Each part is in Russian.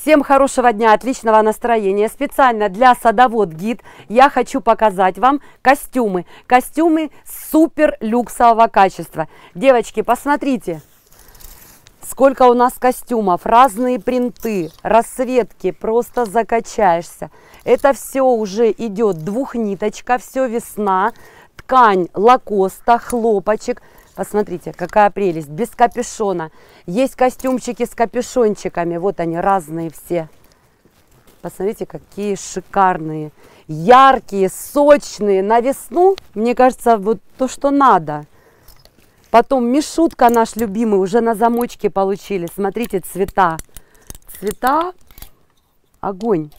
Всем хорошего дня, отличного настроения. Специально для садовод гид я хочу показать вам костюмы. Костюмы супер люксового качества. Девочки, посмотрите, сколько у нас костюмов, разные принты, расцветки, просто закачаешься. Это все уже идет двухниточка, все весна, ткань лакоста, хлопочек – Посмотрите, какая прелесть, без капюшона. Есть костюмчики с капюшончиками, вот они разные все. Посмотрите, какие шикарные, яркие, сочные. На весну, мне кажется, вот то, что надо. Потом Мишутка наш любимый, уже на замочке получили. Смотрите, цвета. Цвета огонь.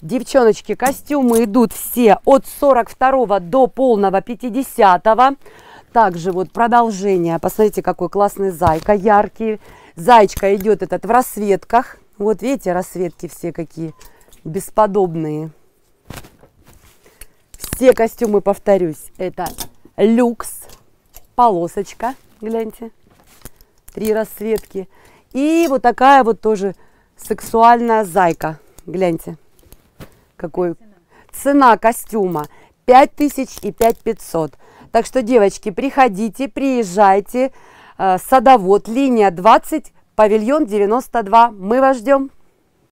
Девчоночки, костюмы идут все от 42 до полного 50. -го. Также вот продолжение. Посмотрите, какой классный зайка, яркий. Зайчка идет этот в рассветках. Вот видите, рассветки все какие бесподобные. Все костюмы, повторюсь, это люкс, полосочка, гляньте, три расцветки. И вот такая вот тоже сексуальная зайка, гляньте какой цена костюма 5000 и 5500. Так что, девочки, приходите, приезжайте. Э, садовод, линия 20, павильон 92. Мы вас ждем.